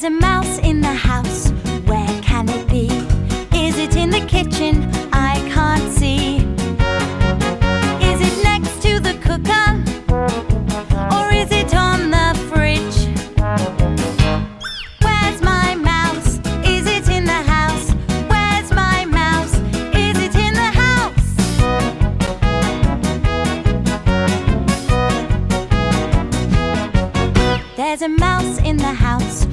There's a mouse in the house. Where can it be? Is it in the kitchen? I can't see. Is it next to the cooker? Or is it on the fridge? Where's my mouse? Is it in the house? Where's my mouse? Is it in the house? There's a mouse in the house.